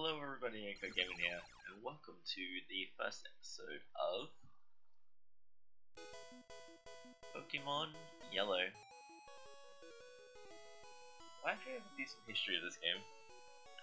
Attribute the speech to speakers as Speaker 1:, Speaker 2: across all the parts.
Speaker 1: Hello everybody, Echo Gaming here, and welcome to the first episode of Pokemon Yellow. I actually have a decent history of this game.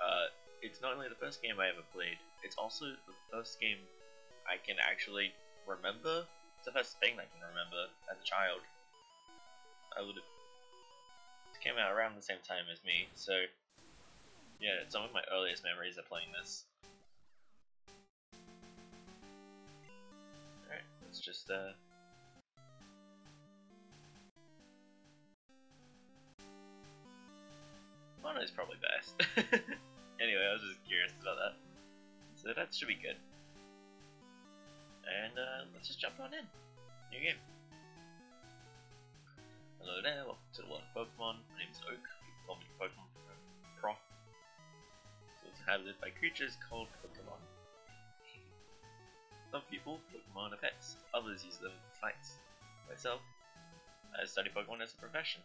Speaker 1: Uh, it's not only the first game I ever played, it's also the first game I can actually remember. It's the first thing I can remember as a child. I would have it came out around the same time as me, so yeah, some of my earliest memories are playing this. Alright, let's just uh Mono is probably best. anyway, I was just curious about that. So that should be good. And uh, let's just jump on in. New game. Hello there, welcome to the world of Pokemon. My name is Oak. People call me Pokemon inhabited by creatures called Pokemon. Some people, Pokemon are pets. Others use them for fights. Myself, I study Pokemon as a profession.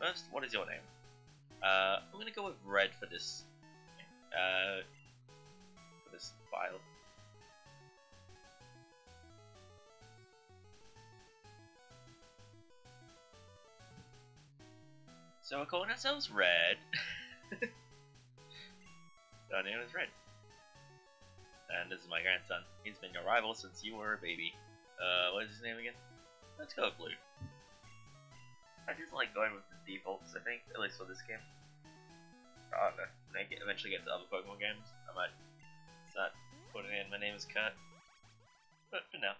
Speaker 1: First, what is your name? Uh, I'm gonna go with red for this. Uh, for this file. So we're calling ourselves Red. Our name is Red. And this is my grandson. He's been your rival since you were a baby. Uh, what is his name again? Let's go with Blue. I just like going with the defaults, I think, at least for this game. I don't know. When I get, eventually get to other Pokemon games, I might start putting in my name is Kurt. But for now.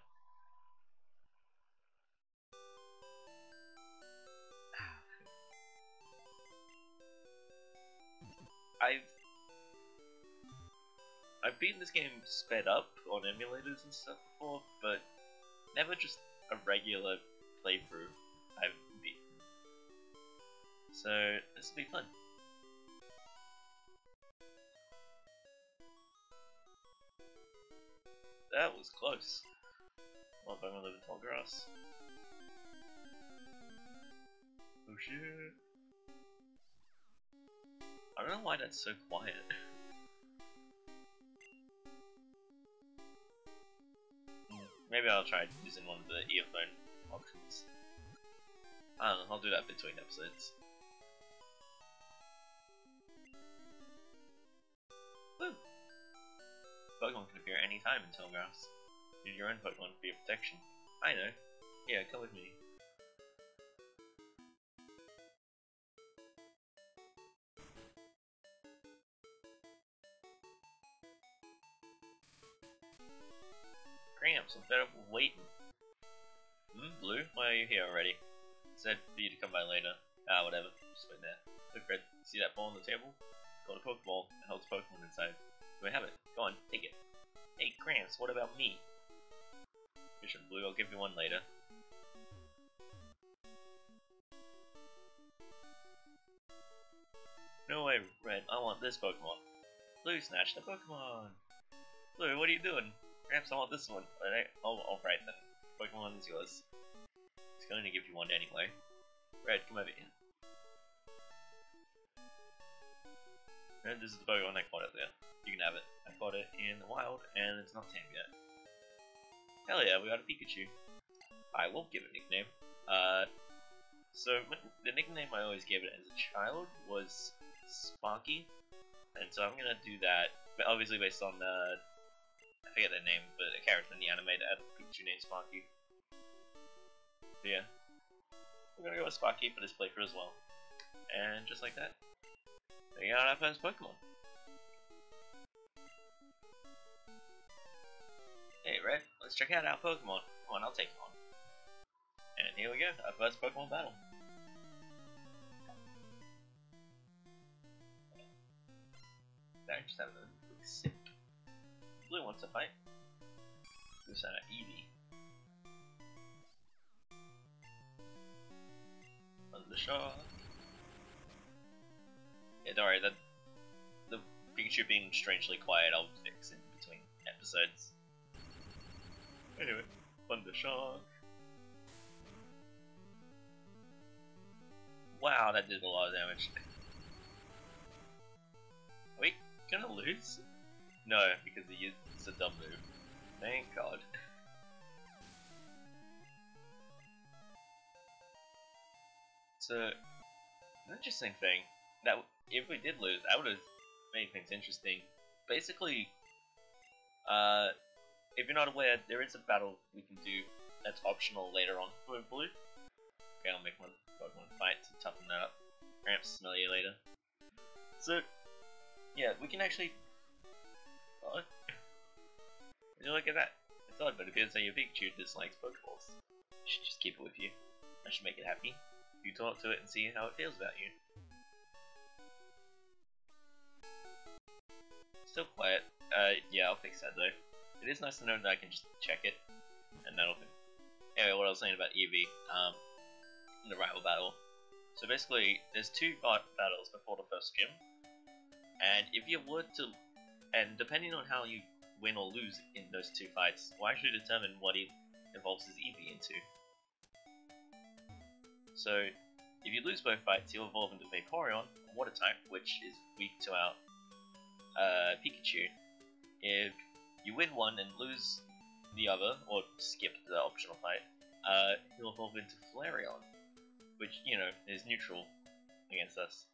Speaker 1: I've beaten this game sped up on emulators and stuff before, but never just a regular playthrough I've beaten. So this will be fun. That was close. If I'm gonna tall grass. Oh shit. I don't know why that's so quiet. Maybe I'll try using one of the earphone options. I don't know, I'll do that between episodes. Woo! Pokemon can appear anytime in Telegraphs. Use your own Pokemon for your protection. I know. Yeah, come with me. Gramps, I'm fed up with waiting. Hmm, Blue, why are you here already? said for you to come by later. Ah, whatever. Just wait there. Look, Red, see that ball on the table? Called a Pokeball. It holds Pokemon inside. Do I have it? Go on, take it. Hey, Gramps, what about me? Bishop Blue, I'll give you one later. No way, Red, I want this Pokemon. Blue snatched the Pokemon! Blue, what are you doing? Perhaps I want this one. Oh, alright then. Pokemon is yours. It's going to give you one anyway. Red, come over here. And this is the Pokemon I caught out there. You can have it. I caught it in the wild, and it's not tamed yet. Hell yeah, we got a Pikachu. I won't give it a nickname. Uh, so, the nickname I always gave it as a child was Sparky. And so I'm gonna do that, obviously based on the I forget their name, but a character in the anime that had Pikachu named Sparky. But yeah. We're gonna go with Sparky for this playthrough as well. And just like that, we got our first Pokemon. Hey Red, let's check out our Pokemon. Come on, I'll take you on. And here we go, our first Pokemon battle. I just. Blue wants to fight. Blue sent out Eevee. On the. Yeah, don't worry, the, the Pikachu being strangely quiet I'll fix in between episodes. Anyway, Thunder Shock. Wow, that did a lot of damage. Are we gonna lose? No, because he it's a dumb move. Thank God. so, an interesting thing that if we did lose, that would have made things interesting. Basically, uh, if you're not aware, there is a battle we can do that's optional later on for blue. Okay, I'll make one Pokemon fight to toughen that up. Perhaps smell you later. So, yeah, we can actually. What? Would you look at that? It's odd, but it appears that your Pikachu dislikes Pokeballs. You should just keep it with you. That should make it happy. You talk to it and see how it feels about you. Still quiet. Uh, yeah, I'll fix that though. It is nice to know that I can just check it, and that'll. be. Anyway, what I was saying about Eevee, um, in the rival battle. So basically, there's two battles before the first gym, and if you were to, and depending on how you win or lose in those two fights, will actually determine what he evolves his Eevee into. So, if you lose both fights, he'll evolve into Vaporeon, a water type, which is weak to our uh, Pikachu. If you win one and lose the other, or skip the optional fight, uh, he'll evolve into Flareon, which, you know, is neutral against us.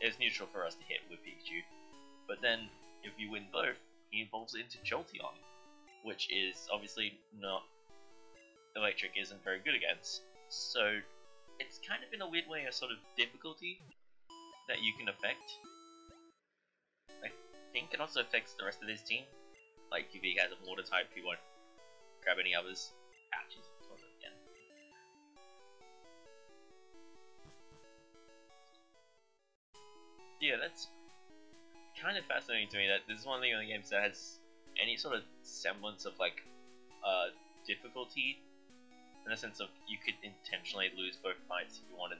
Speaker 1: It's neutral for us to hit with Pikachu. But then, if you win both, he evolves into Jolteon, which is obviously not electric isn't very good against. So it's kind of in a weird way a sort of difficulty that you can affect. I think it also affects the rest of his team. Like if he has a water type, he won't grab any others. Ah. Yeah, that's kind of fascinating to me that this is one of the only games that has any sort of semblance of like uh, difficulty in the sense of you could intentionally lose both fights if you wanted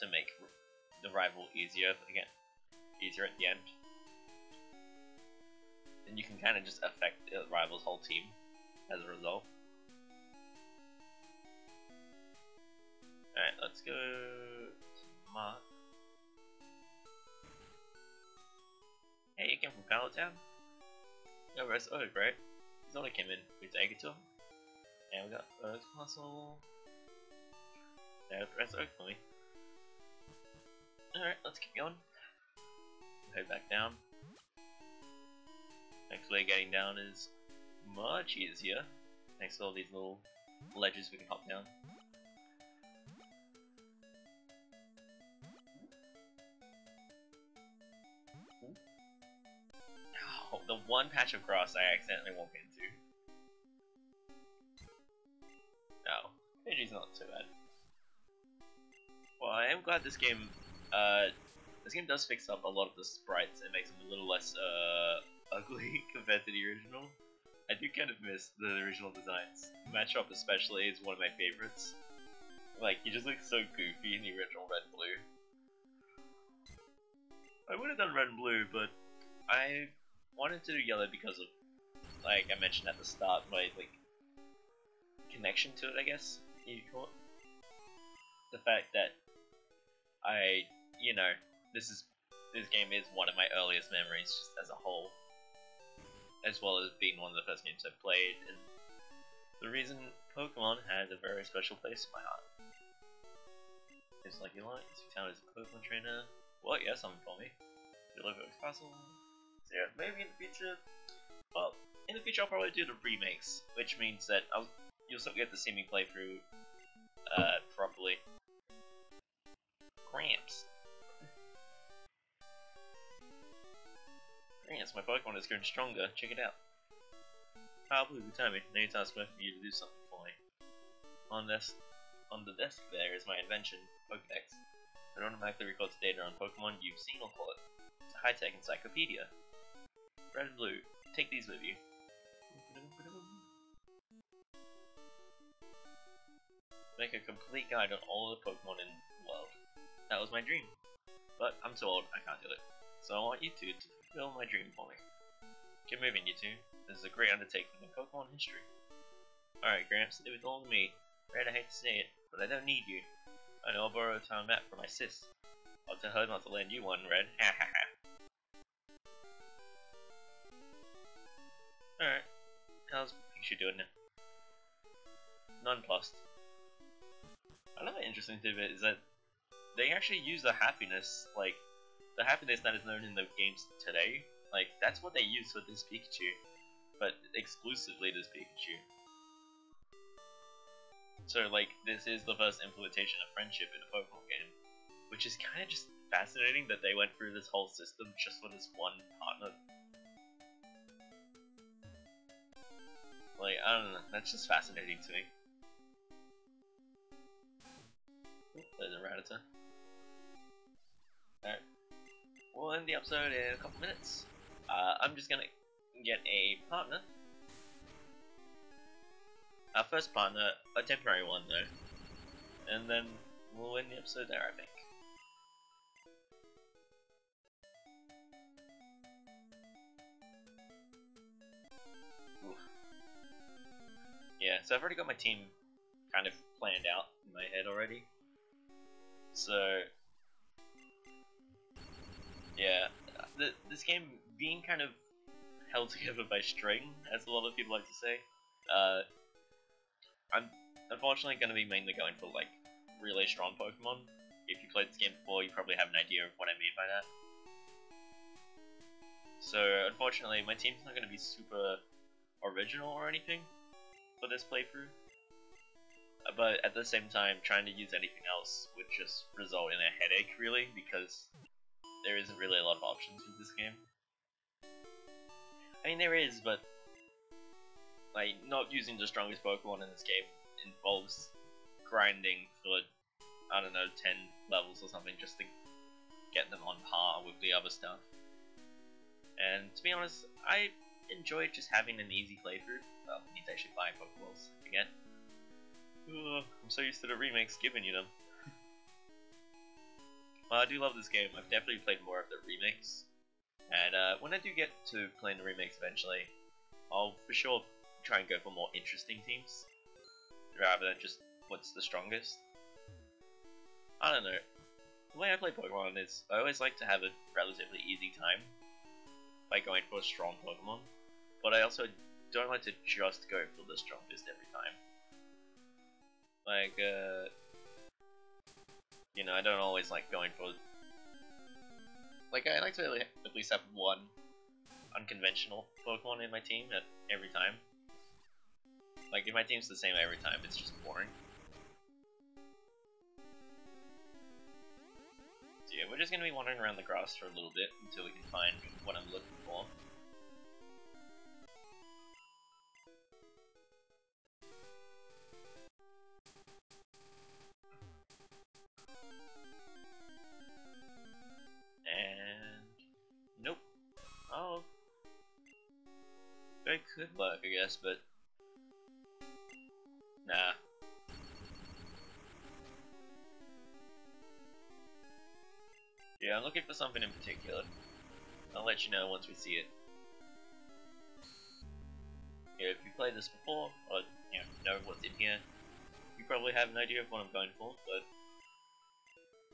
Speaker 1: to make the rival easier again easier at the end. And you can kind of just affect the rival's whole team as a result. Alright let's go to Mark Pallet Town? No, Rest Oh, great. Zelda came in. We take it to. And we got Earth Puzzle. Now press Oak for me. Alright, let's keep going. Head back down. Thankfully getting down is much easier. Thanks to all these little ledges we can hop down. The one patch of grass I accidentally walk into. No, Pidgey's not too bad. Well, I am glad this game, uh, this game does fix up a lot of the sprites and makes them a little less, uh, ugly compared to the original. I do kind of miss the original designs. Machop especially is one of my favorites. Like, he just looks so goofy in the original Red and Blue. I would have done Red and Blue, but I wanted to do yellow because of, like I mentioned at the start, my like connection to it. I guess you call it the fact that I, you know, this is this game is one of my earliest memories just as a whole, as well as being one of the first games I played, and the reason Pokemon has a very special place in my heart. It's like you like, you town is a Pokemon trainer. What? Yes, for me. Deliver Castle yeah, maybe in the future. Well, in the future I'll probably do the remakes, which means that I'll you'll still get to see me play through uh, properly. Gramps. Gramps, my Pokemon is growing stronger. Check it out. Blue, tell me. Now it's time for you to do something for me. On this, on the desk there is my invention, Pokedex. It automatically records data on Pokemon you've seen or caught. It's a high-tech encyclopedia red and blue. Take these with you. Make a complete guide on all the Pokemon in the world. That was my dream. But I'm too old, I can't do it. So I want you two to fulfill my dream for me. Get moving, you two. This is a great undertaking in Pokemon history. Alright, Gramps, it all to me. Red, I hate to say it, but I don't need you. I know I'll borrow a town map for my sis. I'll tell her not to lend you one, Red. Actually doing it. Nonplussed. Another interesting tidbit is that they actually use the happiness, like, the happiness that is known in the games today, like, that's what they use for this Pikachu. But exclusively this Pikachu. So, like, this is the first implementation of friendship in a Pokemon game. Which is kind of just fascinating that they went through this whole system just for this one partner. Like, I don't know, that's just fascinating to me. There's a Rattata. Alright. We'll end the episode in a couple minutes. Uh, I'm just gonna get a partner. Our first partner, a temporary one though. And then we'll end the episode there, I think. So I've already got my team kind of planned out in my head already. So, yeah, the, this game being kind of held together by string, as a lot of people like to say, uh, I'm unfortunately going to be mainly going for like really strong Pokemon. If you played this game before, you probably have an idea of what I mean by that. So, unfortunately, my team's not going to be super original or anything for this playthrough uh, but at the same time, trying to use anything else would just result in a headache, really, because there isn't really a lot of options with this game. I mean, there is, but like not using the strongest Pokemon in this game involves grinding for I don't know 10 levels or something just to get them on par with the other stuff. And to be honest, I enjoy just having an easy playthrough. Well, I need to actually buy Pokeballs again. Ugh, I'm so used to the remakes giving you them. well, I do love this game. I've definitely played more of the remakes. And uh, when I do get to playing the remakes eventually, I'll for sure try and go for more interesting teams. Rather than just what's the strongest. I don't know. The way I play Pokemon is I always like to have a relatively easy time by going for a strong Pokemon. But I also don't like to just go for the strongest every time. Like, uh, you know, I don't always like going for. Like, I like to at least have one unconventional Pokemon in my team at every time. Like, if my team's the same every time, it's just boring. So yeah, we're just gonna be wandering around the grass for a little bit until we can find what I'm looking for. Could work, I guess, but... Nah. Yeah, I'm looking for something in particular. I'll let you know once we see it. Yeah, if you played this before, or you know, know what's in here, you probably have an idea of what I'm going for, but...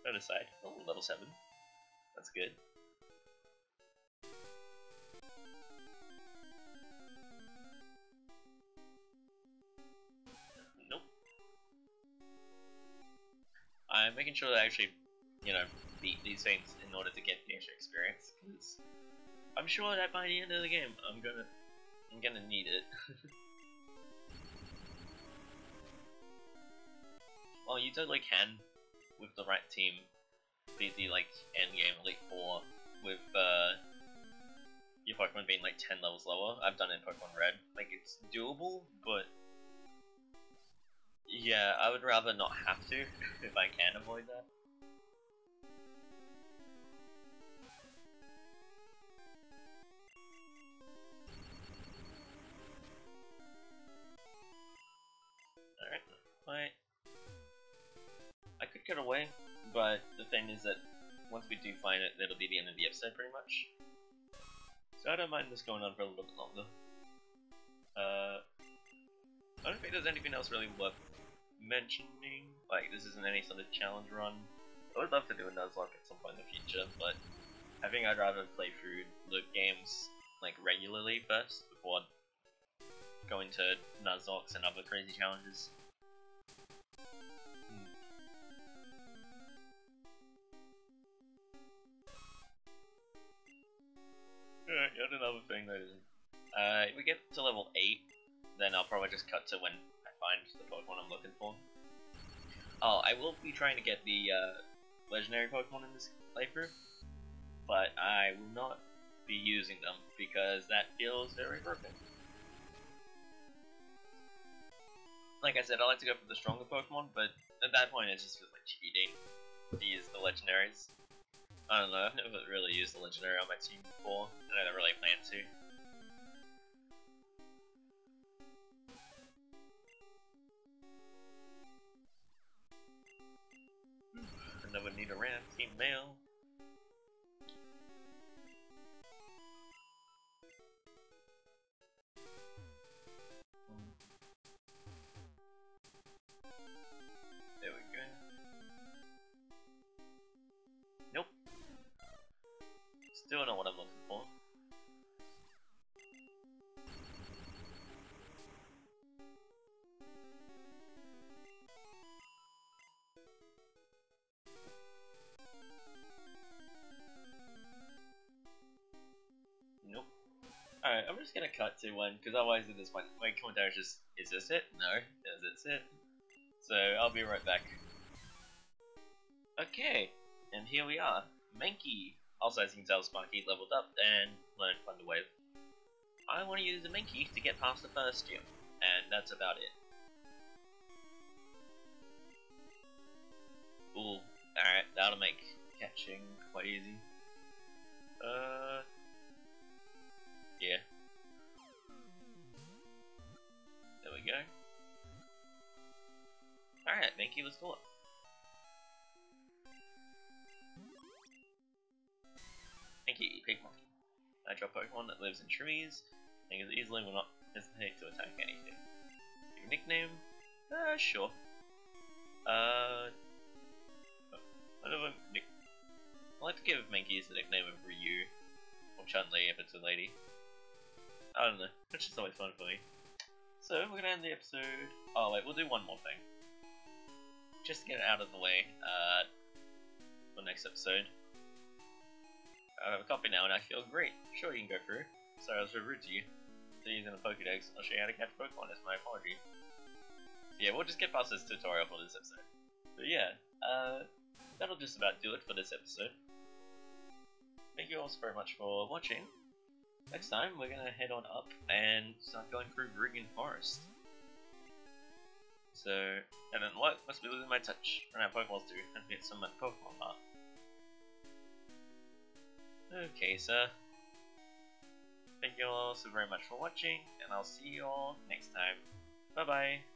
Speaker 1: That aside, oh, level 7. That's good. I'm making sure that I actually, you know, beat these things in order to get the extra experience, because I'm sure that by the end of the game, I'm gonna, I'm gonna need it. well, you totally can, with the right team, beat the, like, end game Elite Four with, uh, your Pokemon being, like, 10 levels lower. I've done it in Pokemon Red. Like, it's doable, but yeah, I would rather not have to, if I can avoid that. Alright, wait. I could get away, but the thing is that once we do find it, that'll be the end of the episode pretty much. So I don't mind this going on for a little bit longer. Uh, I don't think there's anything else really worth mentioning. Like, this isn't any sort of challenge run. I would love to do a Nuzlocke at some point in the future, but I think I'd rather play through the games like regularly first before going to Nuzlocke and other crazy challenges. Hmm. Alright, another thing that isn't. Uh, if we get to level 8, then I'll probably just cut to when find the Pokemon I'm looking for. Oh, I will be trying to get the uh, legendary Pokemon in this playthrough, but I will not be using them because that feels very broken. Like I said, I like to go for the stronger Pokemon, but at that point it just feels like cheating to use the legendaries. I don't know, I've never really used the legendary on my team before, and I don't really plan to. I'm just gonna cut to one, because otherwise at this point, my commentary is just, is this it? No. Is this it? So, I'll be right back. Okay, and here we are. Mankey. Also, as you can tell, Sparky leveled up and learned Thunder Wave. I want to use the Mankey to get past the first gym, and that's about it. Ooh, alright, that'll make catching quite easy. Uh, yeah. We go. Alright, let's go. Mankey, big monkey. Natural Pokemon that lives in trees and is easily will not hesitate to attack anything. Your nickname? Uh, sure. Uh, I. Nick. I like to give Mankey's the nickname of Ryu or Chun Li if it's a lady. I don't know. It's just always fun for me. So we're gonna end the episode. Oh wait, we'll do one more thing just to get it out of the way uh, for next episode. I have a copy now and I feel great. Sure, you can go through. Sorry, I was rude to you. So using a Pokedex, I'll show you how to catch Pokemon. It's my apology. Yeah, we'll just get past this tutorial for this episode. But yeah, uh, that'll just about do it for this episode. Thank you all so very much for watching. Next time, we're gonna head on up and start going through Viridian Forest. So, and then what? Must be losing my touch. Run out Pokeballs do, and get some Pokemon art. Okay, so thank you all so very much for watching, and I'll see you all next time. Bye bye.